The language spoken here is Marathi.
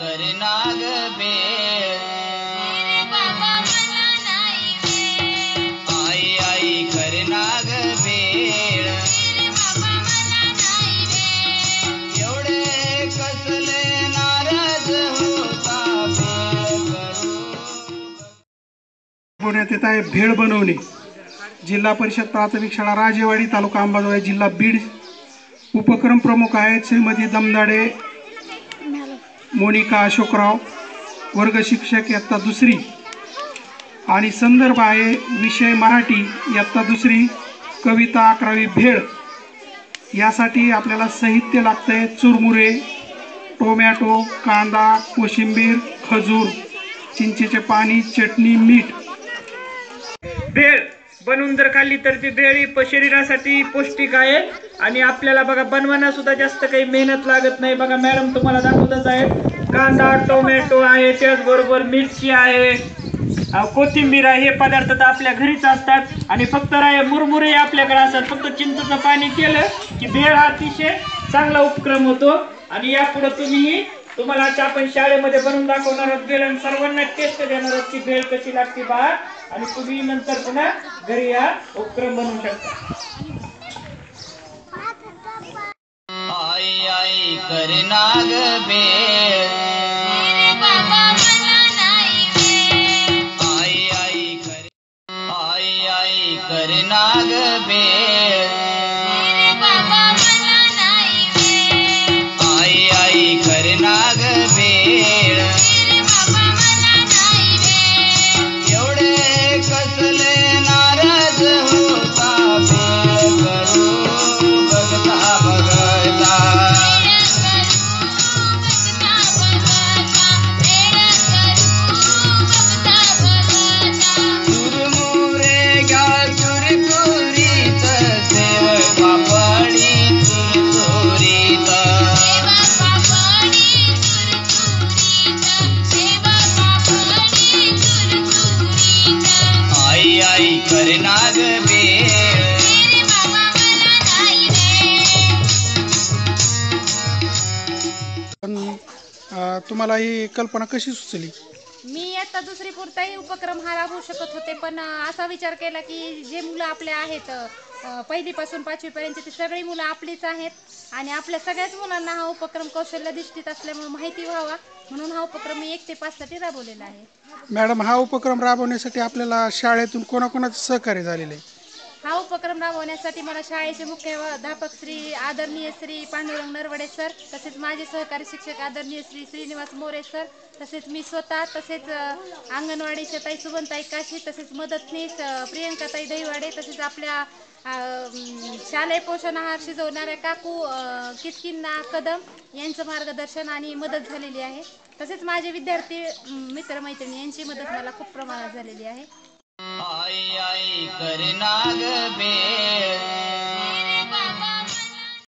करनाग बेळ आई आई करनाग बेळ एवढे कसले नाराज होता बेळ करू। बनवण्यात येत आहे भेळ बनवणे. जिल्हा परिषद प्राथमिक शाळा राजेवाडी तालुका अंबाजोगाई जिल्हा बीड. उपक्रम प्रमुख आहेत श्रीमती दमदाडे मोनिका अशोकराव वर्ग शिक्षक इयत्ता दुसरी. आणि संदर्भ आहे विषय मराठी इयत्ता दुसरी कविता अकरावी भेळ. यासाठी आपल्याला साहित्य लागतं आहे चुरमुरे टोमॅटो कांदा कोशिंबीर खजूर चिंचेचे पाणी चटणी मीठ. भेळ. बनवून जर खाल्ली तर ती भेळ ही प- शरीरासाठी पौष्टिक आहे. आणि आपल्याला बघा बनवायला सुद्धा जास्त काही मेहनत लागत नाही. बघा मॅडम तुम्हाला दाखवतच आहेत. कांदा टोमॅटो आहे त्याचबरोबर मिरची आहे. कोथिंबीर आहे हे पदार्थ तर आपल्या घरीच असतात. आणि फक्त राय मुरमुरे आपल्याकडे असतात. फक्त चिंचेचं पाणी केलं की भेळ हा अतिशय चांगला उपक्रम होतो. आणि यापुढे तुम्ही तुम्हाला आता आपण शाळेमध्ये बनवून दाखवणार आहोत भेळ आणि सर्वांना टेस्ट देणार आहोत की भेळ कशी लागते बा आणि तुम्ही नंतर पुन्हा घरी हा उपक्रम बनवू शकता. आई आई करनाग करना गे पण तुम्हाला ही कल्पना कशी सुचली? मी आता दुसरी पुरताही उपक्रम हा राबवू शकत होते पण असा विचार केला की जे मुलं आपले आहेत पहिलीपासून पाचवीपर्यंत ती सगळी मुलं आपलीच आहेत आणि आपल्या सगळ्याच मुलांना हा उपक्रम कौशल्य कौशल्यधिष्ठित असल्यामुळे माहिती व्हावा म्हणून हा उपक्रम मी एक ते पाचसाठी राबवलेला आहे. मॅडम हा उपक्रम राबवण्यासाठी आपल्याला शाळेतून कोणाकोणाचं सहकार्य झालेलं आहे? हा उपक्रम राबवण्यासाठी मला शाळेचे मुख्याध्यापक श्री आदरणीय श्री पांडुरंग नरवडे सर तसेच माझे सहकारी शिक्षक आदरणीय श्री श्रीनिवास मोरे सर तसेच मी स्वतः तसेच अ, अंगणवाडीच्या ताई सुबनताई काशी तसेच मदतनीस प्रियंकाताई दहीवाडे तसेच आपल्या शालेय पोषण आहार शिजवणाऱ्या काकू किचकिन्ना कदम यांचं मार्गदर्शन आणि मदत झालेली आहे. तसेच माझे विद्यार्थी मित्रमैत्रिणी यांची मदत मला खूप प्रमाणात झालेली आहे. आई आई करनाग बे